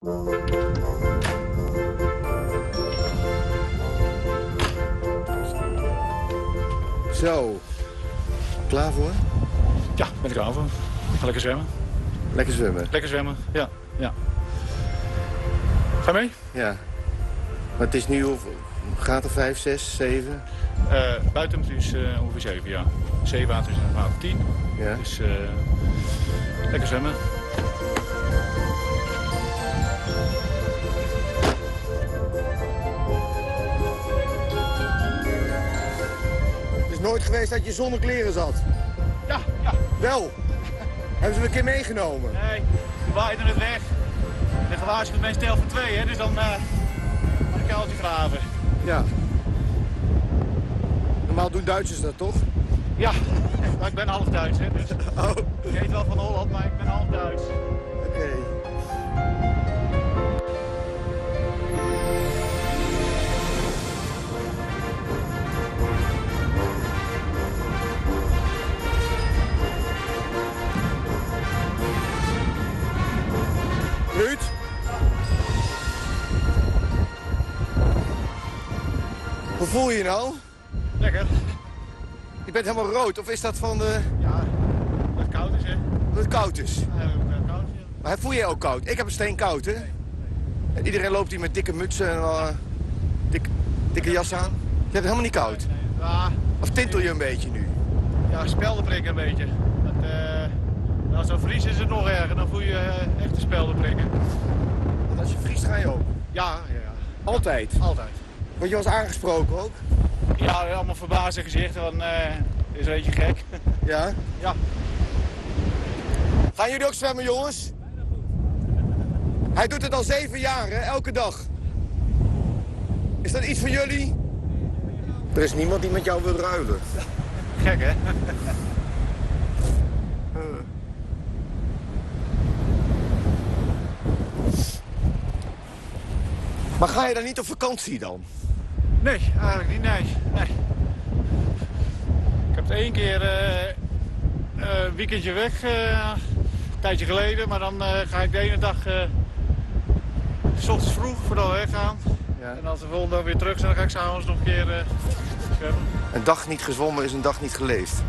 Zo. Klaar voor? Ja, ben ik klaar voor. Ga lekker zwemmen. Lekker zwemmen? Lekker zwemmen, ja. ja. Ga mee? Ja. Maar het is nu hoeveel? Gaat er 5, 6, 7? Uh, buiten is uh, ongeveer 7, ja. Zeewater is een water 10. Ja. Dus uh, lekker zwemmen. Geweest dat je zonder kleren zat? Ja, ja. Wel? Hebben ze hem een keer meegenomen? Nee, die waaide het weg. De gewaarschuwd mensen tel van twee, hè, dus dan uh, een kuiltje graven. Ja. Normaal doen Duitsers dat toch? Ja, maar ik ben half Duits, hè, dus oh. ik heet wel van Holland, maar ik ben half Duits. Oké. Okay. Voel je je nou? Lekker. Je bent helemaal rood, of is dat van de... Ja, dat het koud is, hè. Dat het koud is? Ja, het koud, ja. Maar voel je ook koud? Ik heb een steen koud, hè? En iedereen loopt hier met dikke mutsen en uh, dik, dikke jas aan. Je hebt helemaal niet koud? Ja. Of tintel je een beetje nu? Ja, spelden prikken een beetje. Dat, uh, als het vries is het nog erger, dan voel je uh, echt de. Want als je vriest ga je ook? Ja, ja, ja. Altijd? Altijd. Word je wel eens aangesproken ook? Ja, allemaal verbaasde gezichten van, uh, is een beetje gek. Ja? Ja. Gaan jullie ook zwemmen, jongens? Hij doet het al zeven jaar, hè? elke dag. Is dat iets voor jullie? Er is niemand die met jou wil ruilen. Gek, hè? Maar ga je dan niet op vakantie dan? Nee, eigenlijk niet, nee. nee. Ik heb het één keer uh, een weekendje weg, uh, een tijdje geleden. Maar dan uh, ga ik de ene dag, s ochtends vroeg, voordat we weggaan. Ja. En als de volgende dag weer terug zijn, dan ga ik s'avonds nog een keer zwemmen. Een dag niet gezwommen is een dag niet geleefd.